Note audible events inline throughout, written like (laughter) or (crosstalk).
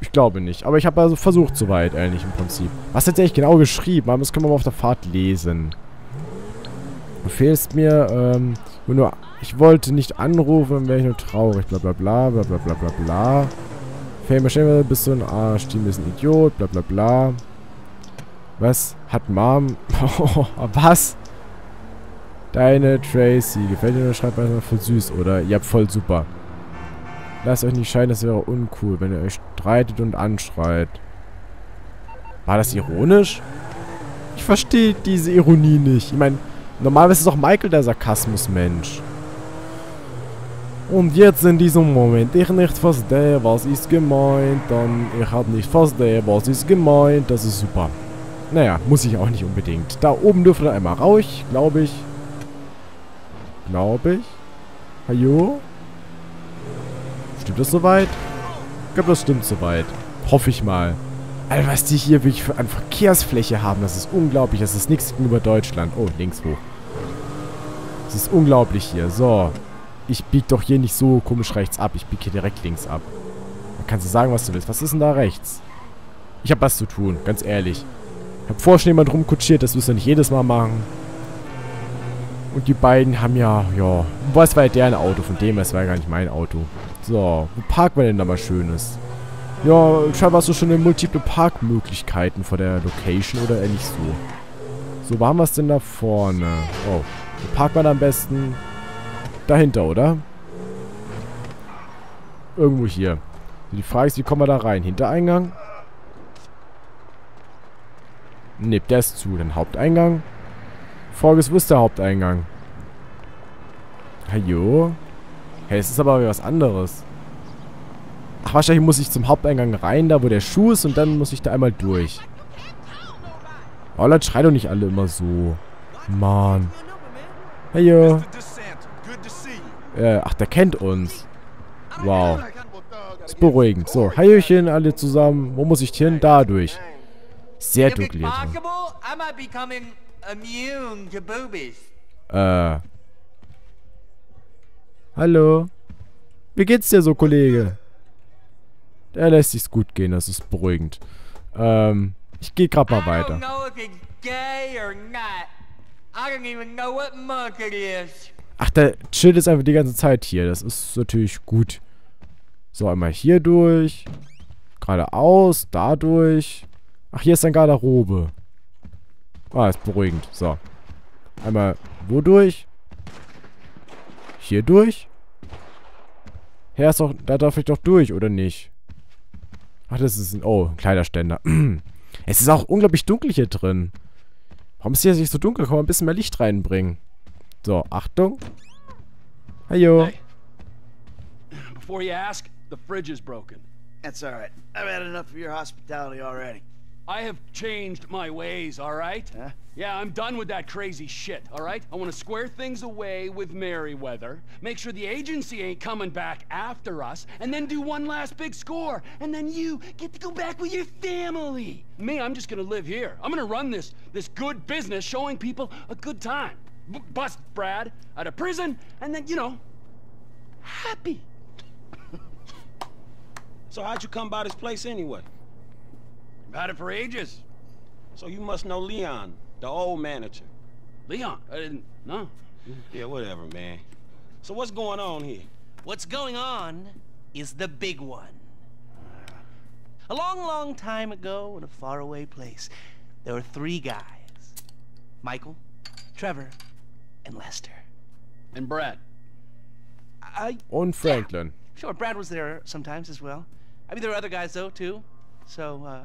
Ich glaube nicht. Aber ich habe also versucht soweit, eigentlich im Prinzip. Was hat er eigentlich genau geschrieben? Aber das können wir mal auf der Fahrt lesen. Du fehlst mir, ähm, nur, ich wollte nicht anrufen, dann wäre ich nur traurig. Bla bla bla, bla bla bla bla bla. Maschine, bist du ein Arsch, Team ist ein Idiot, bla bla bla. Was? Hat Mom... (laughs) was? Deine Tracy. Gefällt dir nur Schreibweise voll süß, oder? Ja, voll super. Lasst euch nicht scheinen, das wäre uncool, wenn ihr euch streitet und anschreit. War das ironisch? Ich verstehe diese Ironie nicht. Ich meine, normalerweise ist doch Michael der Sarkasmusmensch. Und jetzt in diesem Moment, ich nicht verstehe, was ist gemeint, dann ich halt nicht verstehe, was ist gemeint, das ist super. Naja, muss ich auch nicht unbedingt. Da oben dürfte einmal raus, glaube ich. Glaube ich. Hallo? Stimmt das soweit? Ich glaube, das stimmt soweit. Hoffe ich mal. Alter, was die hier wirklich für eine Verkehrsfläche haben, das ist unglaublich. Das ist nichts gegenüber Deutschland. Oh, links hoch. Das ist unglaublich hier. So. Ich biege doch hier nicht so komisch rechts ab. Ich biege hier direkt links ab. Da kannst du sagen, was du willst. Was ist denn da rechts? Ich habe was zu tun, ganz ehrlich. Ich habe vorher schon jemand rumkutschiert, das wirst du nicht jedes Mal machen. Und die beiden haben ja, ja, was war ja deren Auto, von dem, es war ja gar nicht mein Auto. So, wo parken wir denn da mal Schönes? Ja, scheinbar hast du schon eine multiple Parkmöglichkeiten vor der Location oder nicht so. So, wo haben wir es denn da vorne? Oh, wo parkt man am besten? Dahinter, oder? Irgendwo hier. Die Frage ist, wie kommen wir da rein? Hintereingang? Ne, der ist zu. Dann Haupteingang. Frage ist, wo ist der Haupteingang? Hallo? Hey, es ist aber was anderes. Ach, wahrscheinlich muss ich zum Haupteingang rein, da wo der Schuh ist, und dann muss ich da einmal durch. Oh, Leute, schreit doch nicht alle immer so. Mann. Heyo. Äh, ach, der kennt uns. Wow. Ist beruhigend. So, Hallöchen alle zusammen. Wo muss ich hin? Da durch. Sehr dunkel Äh. Hallo. Wie geht's dir so, Kollege? Der lässt sich's gut gehen, das ist beruhigend. Ähm, ich gehe gerade mal weiter. Ach, der chillt jetzt einfach die ganze Zeit hier. Das ist natürlich gut. So, einmal hier durch. Geradeaus, da durch. Ach, hier ist ein Garderobe. Ah, ist beruhigend. So. Einmal wo durch? Hier durch? Herr ist doch, da darf ich doch durch, oder nicht? Ach, das ist ein, oh, ein Kleiderständer. (clears throat) es ist auch unglaublich dunkel hier drin. Warum ist hier nicht so dunkel? Kann man ein bisschen mehr Licht reinbringen. So, Achtung. Hallo. Hey. Before you ask, the fridge is broken. That's alright. I've had enough of your hospitality already. I have changed my ways, all right? Huh? Yeah, I'm done with that crazy shit, all right? I want to square things away with Merryweather, make sure the agency ain't coming back after us, and then do one last big score. And then you get to go back with your family. Me, I'm just gonna live here. I'm gonna run this, this good business showing people a good time. B bust Brad out of prison, and then, you know, happy. (laughs) so how'd you come by this place anyway? Had it for ages. So you must know Leon, the old manager. Leon? I didn't... No. Yeah, whatever, man. So what's going on here? What's going on is the big one. A long, long time ago in a faraway place, there were three guys. Michael, Trevor, and Lester. And Brad. I... And Franklin. Yeah, sure, Brad was there sometimes as well. I mean, there were other guys, though, too. So, uh,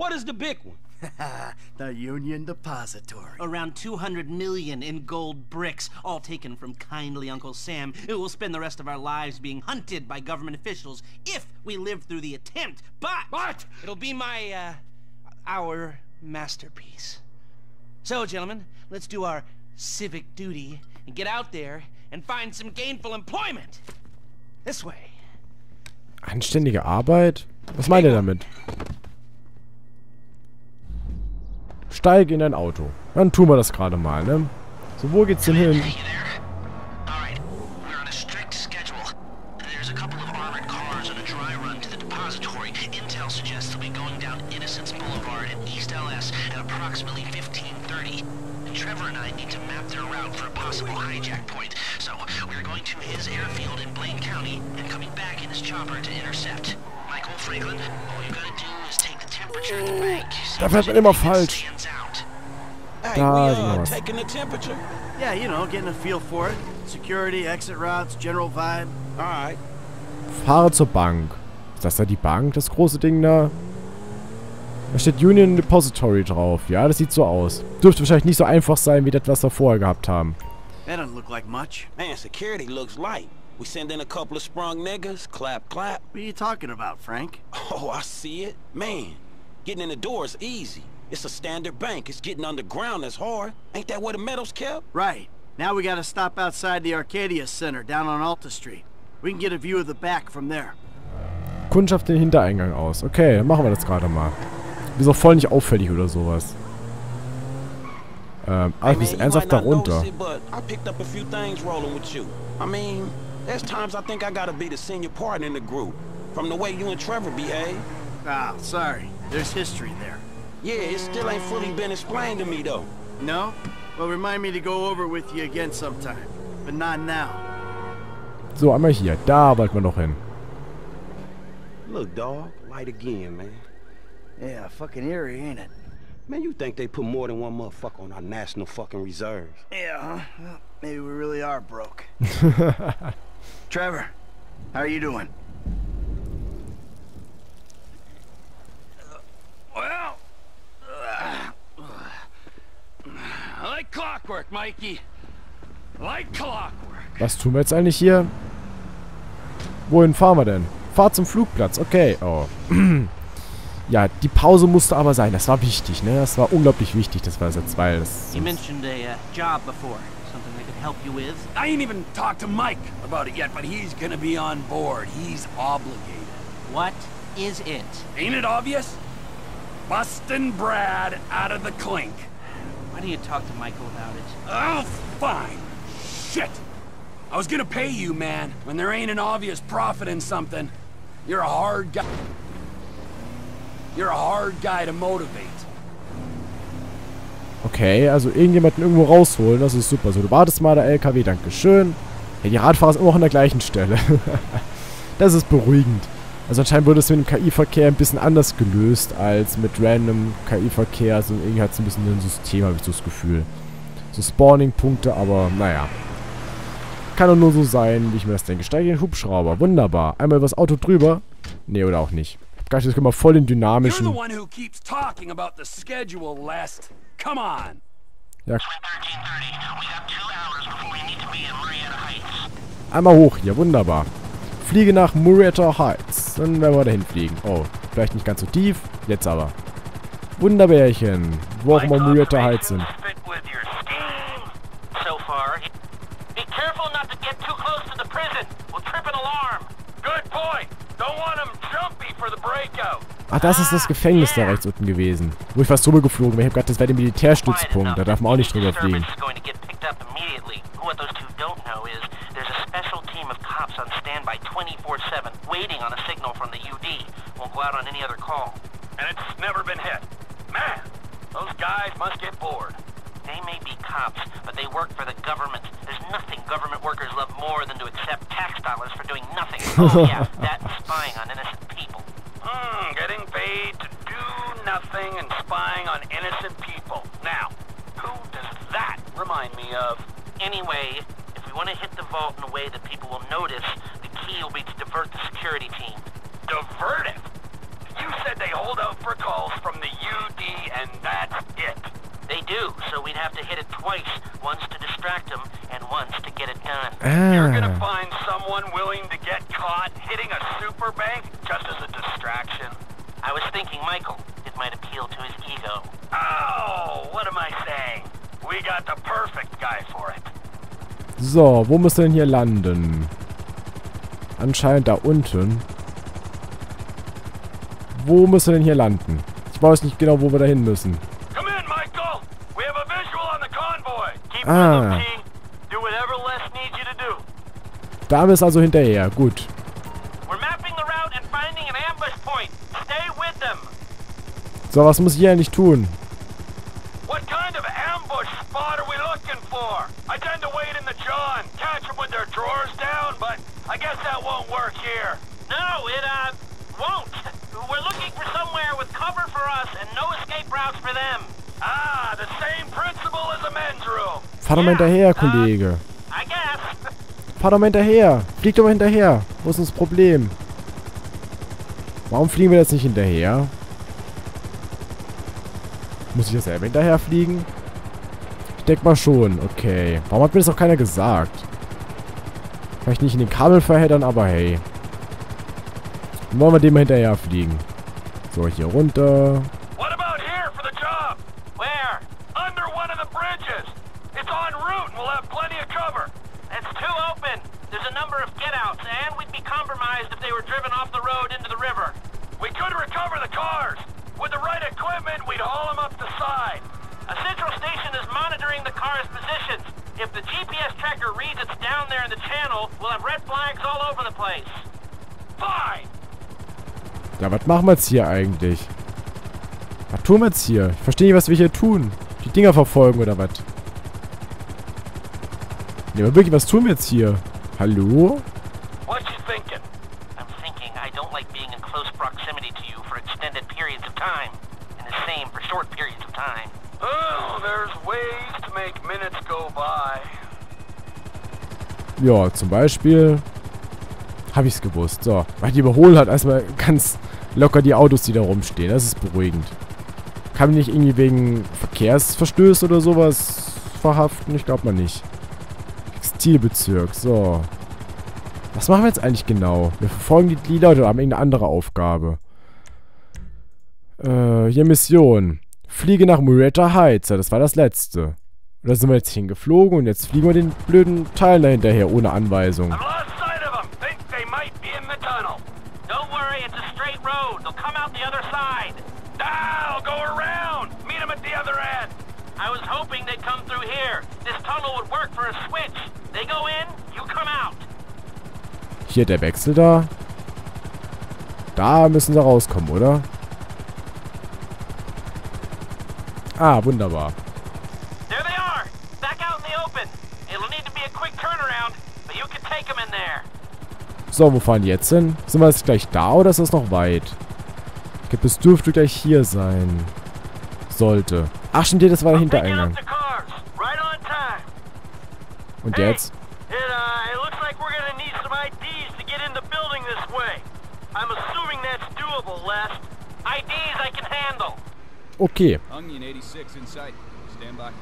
What is the big one? (laughs) the Union Depository. Around 200 million in gold bricks, all taken from kindly Uncle Sam, who will spend the rest of our lives being hunted by government officials if we live through the attempt. But, but it'll be my, uh, our masterpiece. So, gentlemen, let's do our civic duty and get out there and find some gainful employment. This way. Anständige Arbeit? Was meint ihr damit? Steig in ein Auto. Dann tun wir das gerade mal, ne? So, wo geht's denn hin? Da fährt man immer falsch. Da sind wir uh, was. taking the temperature. Yeah, you know, getting a feel for it. Security, exit routes, general vibe. All right. Fahre zur Bank. Ist das da die Bank, das große Ding da? Da steht Union Depository drauf. Ja, das sieht so aus. Dürfte wahrscheinlich nicht so einfach sein, wie das, was wir vorher gehabt haben. That doesn't look like much. Man, security looks light. We send in a couple of sprung niggas, clap, clap. What are you talking about, Frank? Oh, I see it. Man, getting in the door is easy. It's a standard bank. It's getting underground that's hard. Ain't that where the metal's kept? Right. Now we gotta stop outside the Arcadia Center down on Alta Street. We can get a view of the back from there. Kundschaft den Hintereingang aus. Okay, dann machen wir das gerade mal. Ist auch voll nicht auffällig oder sowas. Ähm, ah, ich muss man, ernsthaft might da not runter. notice it, but I picked up a few things rolling with you. I mean, there's times I think I gotta be the senior partner in the group. From the way you and Trevor behave. Ah, sorry. There's history there. Yeah, it still ain't fully been explained to me, though. No? Well, remind me to go over with you again sometime. But not now. So, einmal hier. Da wollten wir noch hin. Look, dog, light again, man. Yeah, fucking eerie, ain't it? Man, you think they put more than one motherfucker on our national fucking reserves? Yeah, huh? Well, maybe we really are broke. (laughs) Trevor, how are you doing? Was tun wir jetzt eigentlich hier? Wohin fahren wir denn? Fahrt zum Flugplatz. Okay. Oh. (clears throat) ja, die Pause musste aber sein. Das war wichtig, ne? Das war unglaublich wichtig, das war jetzt, weil das... You mentioned a uh, job before. Something I could help you with. I ain't even talked to Mike about it yet, but he's gonna be on board. He's obligated. What is it? Ain't it obvious? Bustin' Brad out of the clink. Why don't you talk to Michael about it? Oh, fine. Shit. I was gonna pay you, man, when there ain't an obvious profit in something. You're a hard guy. You're a hard guy to motivate. Okay, also irgendjemanden irgendwo rausholen, das ist super. So, du wartest mal der LKW, dankeschön. Ja, die Radfahrer sind immer noch an der gleichen Stelle. (laughs) das ist beruhigend. Also anscheinend wurde es mit dem KI-Verkehr ein bisschen anders gelöst als mit random KI-Verkehr. Also irgendwie hat es ein bisschen ein System, habe ich so das Gefühl. So Spawning-Punkte, aber naja. Kann doch nur so sein, wie ich mir das denke. Steige in den Hubschrauber, wunderbar. Einmal übers Auto drüber. Nee, oder auch nicht. Hab gar nicht, das können wir voll den dynamischen... one who keeps talking about the schedule, Lest. Come on. Ja, 13:30. We have two hours before we need to be in Marietta Heights. Einmal hoch hier, wunderbar. Fliege nach Murrieta Heights. Dann werden wir dahin fliegen. Oh, vielleicht nicht ganz so tief. Jetzt aber. Wunderbärchen. Wo auch immer Murrieta Heights sind. Ach, das ist das Gefängnis da rechts unten gewesen. Wo ich fast drüber geflogen bin. Ich hab gedacht, das wäre der Militärstützpunkt. Da darf man auch nicht drüber fliegen. What those two don't know is there's a special team of cops on standby 24/7, waiting on a signal from the UD. Won't go out on any other call. And it's never been hit. Man, those guys must get bored. They may be cops, but they work for the government. There's nothing government workers love more than to accept tax dollars for doing nothing. (laughs) Oh yeah, that's spying on innocent people. Hmm, getting paid to do nothing and spying on innocent people. Now, who does that remind me of? Anyway, if we want to hit the vault in a way that people will notice, the key will be to divert the security team. Divert it. You said they hold out for calls from the UD and that's it. They do, so we'd have to hit it twice, once to distract them and once to get it done. You're gonna Ah. find someone willing to get caught hitting a super bank just as a distraction? I was thinking Michael. It might appeal to his ego. Oh, what am I saying? We got the perfect guy for it. So, wo müssen wir denn hier landen? Anscheinend da unten. wo müssen wir denn hier landen? Ich weiß nicht genau, wo wir da hin müssen. Ah. with them, T. Do whatever Les needs you to do. Da ist also hinterher. Gut. So, was muss ich hier eigentlich tun? What kind of ambush spot are we looking for? I tend to wait in the John, catch them with their drawers down, but I guess that won't work here. No, it, uh, won't. We're looking for somewhere with cover for us and no escape routes for them. Ah, the same principle as a men's room. Fahr doch mal hinterher, Kollege. Fahr doch mal hinterher. Flieg doch mal hinterher. Wo ist denn das Problem? Warum fliegen wir jetzt nicht hinterher? Muss ich ja selber hinterher fliegen? Ich denke mal schon. Okay. Warum hat mir das auch keiner gesagt? Vielleicht nicht in den Kabel verheddern, aber hey. Dann wollen wir dem mal hinterher fliegen. So, hier runter. What about here for the job? Where? Under one of the bridges. It's en route and we'll have plenty of cover. It's too open. There's a number of get-outs, and we'd be compromised if they were driven off the road into the river. We could recover the cars. With the right equipment, we'd haul them up the side. A central station is monitoring the car's positions. If the GPS tracker reads it's down there in the channel, we'll have red flags all over the place. Fine. Ja, was machen wir jetzt hier eigentlich? Was tun wir jetzt hier? Ich verstehe nicht, was wir hier tun. Die Dinger verfolgen oder was? Nee, aber wirklich, was tun wir jetzt hier? Hallo? Proximity to you for extended periods of time. And the same for short periods of time. Oh, there's ways to make minutes go by. Ja, zum Beispiel... Habe ich es gewusst. So, weil die überholen halt erstmal ganz locker die Autos, die da rumstehen. Das ist beruhigend. Kann man nicht irgendwie wegen Verkehrsverstöße oder sowas verhaften? Ich glaube mal nicht. Textilbezirk, so. Was machen wir jetzt eigentlich genau? Wir verfolgen die, Leute oder haben irgendeine andere Aufgabe. Äh, hier Mission. Fliege nach Murrieta Heights. Ja, das war das letzte. Oder sind wir jetzt hingeflogen und jetzt fliegen wir den blöden Teil da hinterher ohne Anweisung. Hoping they'd come through here. This tunnel would work for a switch. They go in, you come out. Hier der Wechsel da. Da müssen sie rauskommen, oder? Ah, wunderbar. So, wo fahren die jetzt hin? Sind wir jetzt gleich da oder ist das noch weit? Ich glaube, es dürfte gleich hier sein. Sollte. Ach, stimmt, hier, das war der Hintereingang. Und jetzt? Okay. Onion 86 in sight. Stand by.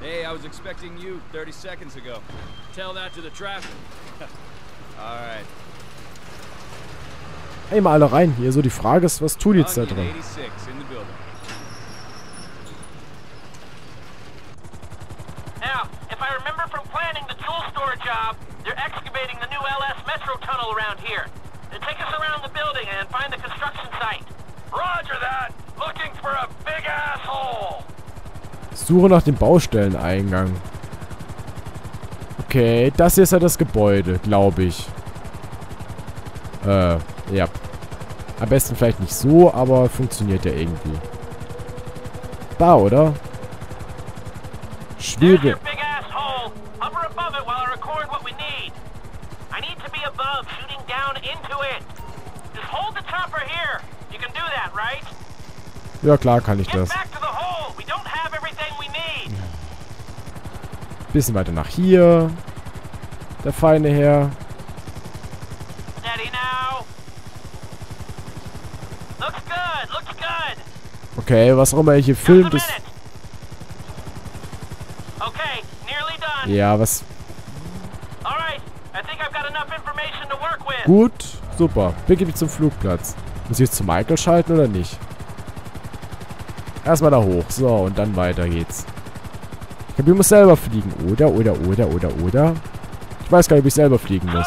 Hey, I was expecting you 30 seconds ago. Tell that to the traffic. (laughs) All right. Hey, mal alle rein hier. So, die Frage ist, was tun die jetzt da drin? 86 in the building. Now, if I remember from planning the tool store job, they're excavating the new LS Metro tunnel around here. They take us around the building and find the construction site. Roger that. Looking for a big asshole. Suche nach dem Baustelleneingang. Okay, das hier ist ja das Gebäude, glaube ich. Äh, ja. Am besten vielleicht nicht so, aber funktioniert ja irgendwie. Da, oder? There's Ja, klar kann ich das. Bisschen weiter nach hier. Der feine Herr. Good. Okay, was auch immer er hier filmt, ist... Ja, was... Gut, super. Begib mich zum Flugplatz. Muss ich jetzt zu Michael schalten oder nicht? Erstmal da hoch. So, und dann weiter geht's. Ich glaube, ich muss selber fliegen. Oder, oder, oder, oder, oder. Ich weiß gar nicht, ob ich selber fliegen muss.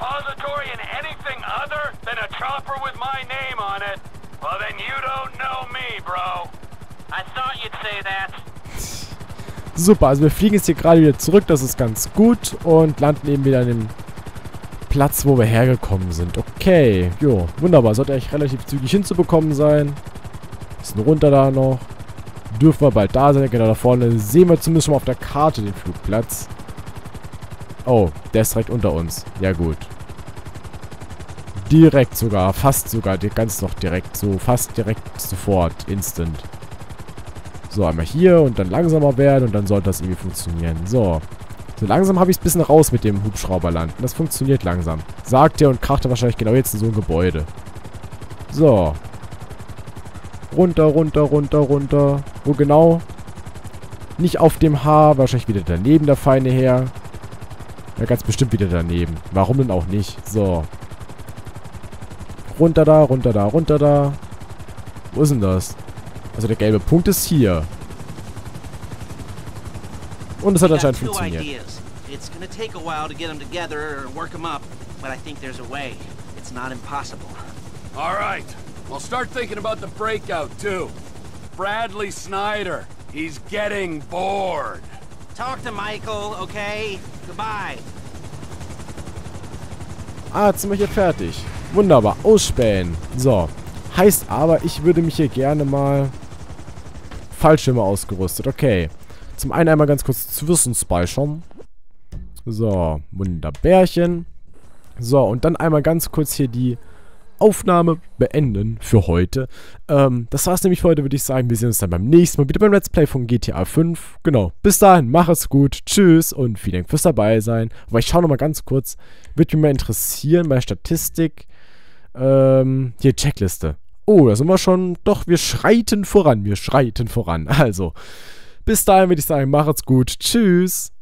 Depository in anything other than a chopper with my name on it? Well, then you don't know me, bro. I thought you'd say that. Super, also wir fliegen jetzt hier gerade wieder zurück, das ist ganz gut. Und landen eben wieder an dem Platz, wo wir hergekommen sind. Okay, jo, wunderbar. Sollte eigentlich relativ zügig hinzubekommen sein. Bisschen runter da noch. Dürfen wir bald da sein. Genau, da vorne sehen wir zumindest schon mal auf der Karte den Flugplatz. Oh, der ist direkt unter uns. Ja gut. Direkt sogar, fast sogar, ganz noch direkt, so fast direkt sofort, instant. So, einmal hier und dann langsamer werden und dann sollte das irgendwie funktionieren. So. So langsam habe ich es ein bisschen raus mit dem Hubschrauberland. Das funktioniert langsam. Sagt er und krachte wahrscheinlich genau jetzt in so ein Gebäude. So. Runter, runter, runter, runter. Wo genau? Nicht auf dem Haar. Wahrscheinlich wieder daneben der Feine her. Ja, ganz bestimmt wieder daneben. Warum denn auch nicht? So. Runter da, runter da, runter da. Wo ist denn das? Also der gelbe Punkt ist hier. Und es hat anscheinend funktioniert. It's gonna take a while to get them together or work them up, but I think there's a way. It's not impossible. All right. I'll start thinking about the breakout, too. Bradley Snyder. He's getting bored. Talk to Michael, okay? Ah, jetzt sind wir hier fertig. Wunderbar, ausspähen. So. Heißt aber, ich würde mich hier gerne mal... Fallschirme ausgerüstet, okay. Zum einen einmal ganz kurz Zwischenspeichern. So, Wunderbärchen. So, und dann einmal ganz kurz hier die Aufnahme beenden für heute. Ähm, das war's nämlich für heute, würde ich sagen. Wir sehen uns dann beim nächsten Mal wieder beim Let's Play von GTA 5. Genau. Bis dahin, mach es gut. Tschüss und vielen Dank fürs dabei sein. Aber ich schaue nochmal ganz kurz. Würde mich mal interessieren bei Statistik. Ähm, hier Checkliste. Oh, da sind wir schon. Doch, wir schreiten voran. Wir schreiten voran. (laughs) Also, bis dahin würde ich sagen, macht's gut. Tschüss.